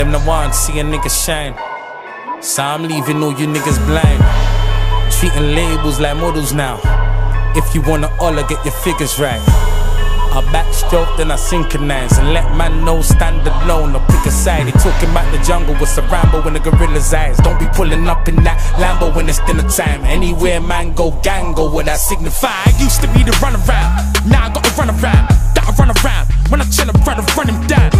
them the ones see a nigga shine. So I'm leaving all you niggas blind. Treating labels like models now. If you wanna holler, get your figures right. I backstroke, then I synchronize and let man know stand alone or pick a side. They talking about the jungle with a Rambo in the gorilla's eyes. Don't be pulling up in that Lambo when it's dinner time. Anywhere man go, gang go, what that signify. I used to be the runaround, now I gotta run around. Gotta run around. When I chill, I'm run, run him down.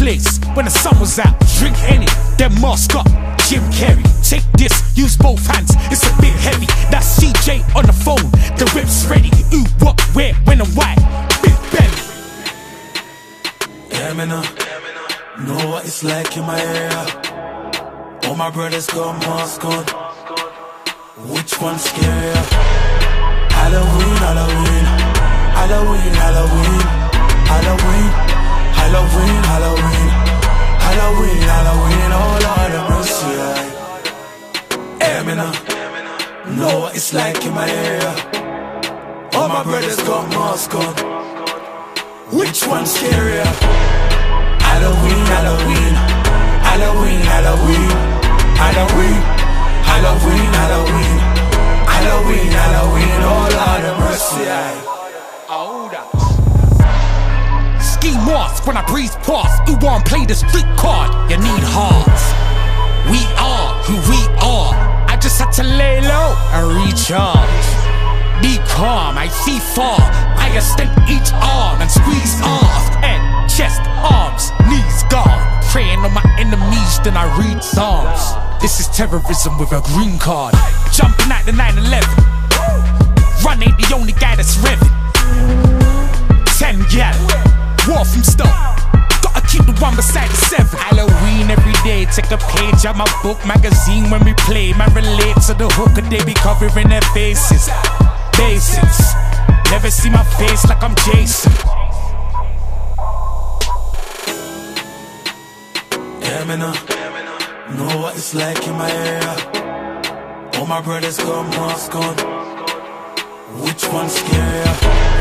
Place, when the sun was out. Drink any, then mask up. Jim Carrey, take this, use both hands, it's a bit heavy. That's CJ on the phone, the whip's ready. Ooh, what, where, when, and why? Big Ben. Yeah, me uh, know, what it's like in my area. All my brothers got mask on. Which one's scarier? Halloween, Halloween, know what it's like in my area. All my brothers got mask on. Which one's scarier? Halloween, Halloween, Halloween, Halloween, Halloween, Halloween, Halloween, Halloween, Halloween. Oh Lord have mercy. Ski moss when I breeze past. Who won't play the street card? You need hearts. We are who we. I to lay low and recharge. Be calm, I see far. I extend each arm and squeeze off. Head, chest, arms, knees gone. Praying on my enemies, then I read psalms. This is terrorism with a green card. Jumping at the 9 11. Run ain't the only guy that's revving. 10 gal, war from start. One beside the seven. Halloween every day, take a page out my book magazine when we play. Man relate to the hook, and they be covering their faces. Basics, never see my face like I'm Jason. Yeah, know, what it's like in my area. All my brothers got mask on. Which one's scarier?